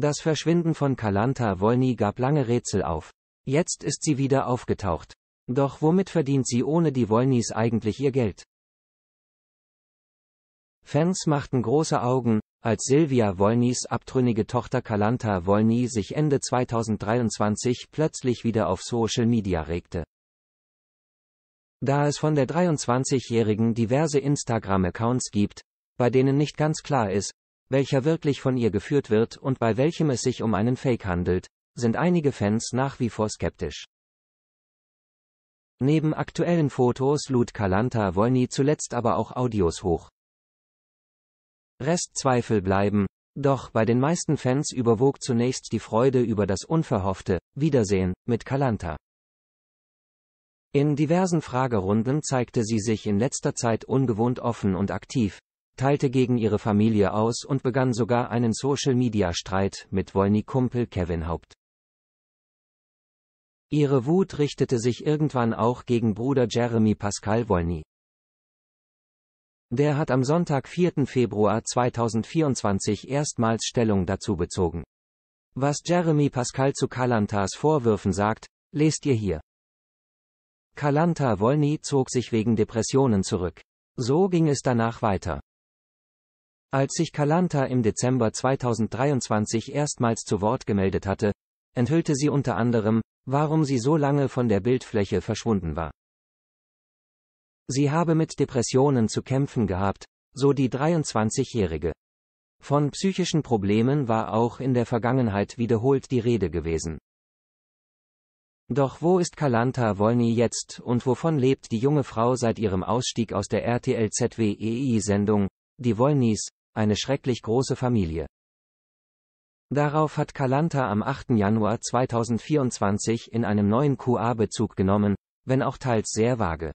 Das Verschwinden von Kalanta Wolny gab lange Rätsel auf. Jetzt ist sie wieder aufgetaucht. Doch womit verdient sie ohne die Wolnys eigentlich ihr Geld? Fans machten große Augen, als Silvia Wolnys abtrünnige Tochter Kalanta Wolny sich Ende 2023 plötzlich wieder auf Social Media regte. Da es von der 23-Jährigen diverse Instagram-Accounts gibt, bei denen nicht ganz klar ist, welcher wirklich von ihr geführt wird und bei welchem es sich um einen Fake handelt, sind einige Fans nach wie vor skeptisch. Neben aktuellen Fotos lud Kalanta Wolny zuletzt aber auch Audios hoch. Restzweifel bleiben, doch bei den meisten Fans überwog zunächst die Freude über das unverhoffte Wiedersehen mit Kalanta. In diversen Fragerunden zeigte sie sich in letzter Zeit ungewohnt offen und aktiv, teilte gegen ihre Familie aus und begann sogar einen Social-Media-Streit mit Wolny-Kumpel Kevin Haupt. Ihre Wut richtete sich irgendwann auch gegen Bruder Jeremy Pascal Wolny. Der hat am Sonntag 4. Februar 2024 erstmals Stellung dazu bezogen. Was Jeremy Pascal zu Kalantas Vorwürfen sagt, lest ihr hier. Kalanta Wolny zog sich wegen Depressionen zurück. So ging es danach weiter. Als sich Kalanta im Dezember 2023 erstmals zu Wort gemeldet hatte, enthüllte sie unter anderem, warum sie so lange von der Bildfläche verschwunden war. Sie habe mit Depressionen zu kämpfen gehabt, so die 23-Jährige. Von psychischen Problemen war auch in der Vergangenheit wiederholt die Rede gewesen. Doch wo ist Kalanta Wolny jetzt und wovon lebt die junge Frau seit ihrem Ausstieg aus der RTL-ZWEI-Sendung, die Wolnys, eine schrecklich große Familie? Darauf hat Kalanta am 8. Januar 2024 in einem neuen QA Bezug genommen, wenn auch teils sehr vage.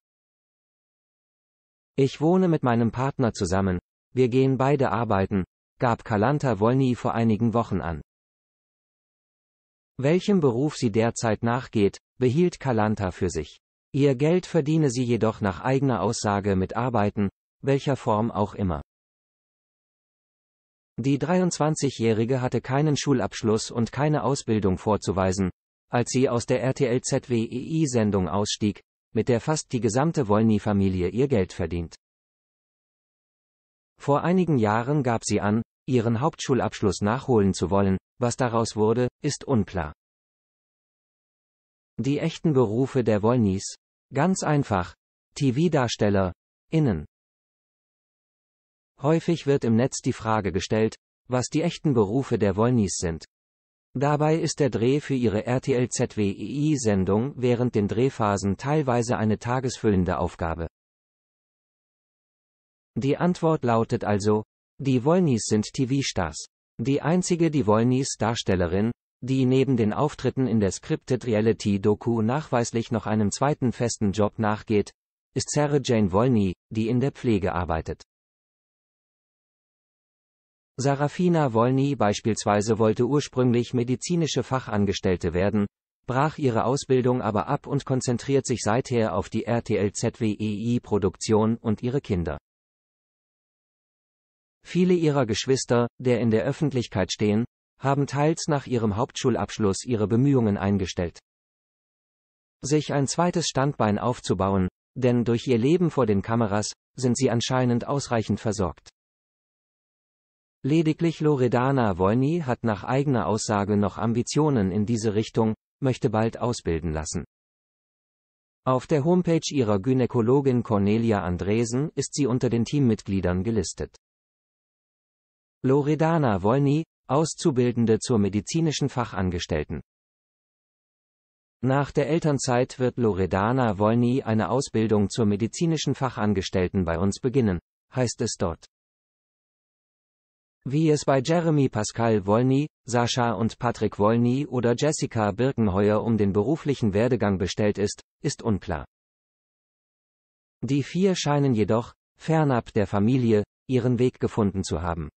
Ich wohne mit meinem Partner zusammen, wir gehen beide arbeiten, gab Kalanta Wolny vor einigen Wochen an. Welchem Beruf sie derzeit nachgeht, behielt Kalanta für sich. Ihr Geld verdiene sie jedoch nach eigener Aussage mit Arbeiten, welcher Form auch immer. Die 23-Jährige hatte keinen Schulabschluss und keine Ausbildung vorzuweisen, als sie aus der RTL ZWEI-Sendung ausstieg, mit der fast die gesamte Wolny-Familie ihr Geld verdient. Vor einigen Jahren gab sie an, ihren Hauptschulabschluss nachholen zu wollen, was daraus wurde, ist unklar. Die echten Berufe der Wollnies? Ganz einfach. TV-Darsteller, innen. Häufig wird im Netz die Frage gestellt, was die echten Berufe der Wollnies sind. Dabei ist der Dreh für ihre RTL ZWEI-Sendung während den Drehphasen teilweise eine tagesfüllende Aufgabe. Die Antwort lautet also, die Wollnies sind TV-Stars. Die einzige die Wollnies-Darstellerin, die neben den Auftritten in der Scripted Reality Doku nachweislich noch einem zweiten festen Job nachgeht, ist Sarah Jane Wolny, die in der Pflege arbeitet. Sarafina Wolny beispielsweise wollte ursprünglich medizinische Fachangestellte werden, brach ihre Ausbildung aber ab und konzentriert sich seither auf die RTL ZWEI-Produktion und ihre Kinder. Viele ihrer Geschwister, der in der Öffentlichkeit stehen, haben teils nach ihrem Hauptschulabschluss ihre Bemühungen eingestellt. Sich ein zweites Standbein aufzubauen, denn durch ihr Leben vor den Kameras, sind sie anscheinend ausreichend versorgt. Lediglich Loredana Wolny hat nach eigener Aussage noch Ambitionen in diese Richtung, möchte bald ausbilden lassen. Auf der Homepage ihrer Gynäkologin Cornelia Andresen ist sie unter den Teammitgliedern gelistet. Loredana Wolny, Auszubildende zur medizinischen Fachangestellten. Nach der Elternzeit wird Loredana Wolny eine Ausbildung zur medizinischen Fachangestellten bei uns beginnen, heißt es dort. Wie es bei Jeremy Pascal Wolny, Sascha und Patrick Wolny oder Jessica Birkenheuer um den beruflichen Werdegang bestellt ist, ist unklar. Die vier scheinen jedoch, fernab der Familie, ihren Weg gefunden zu haben.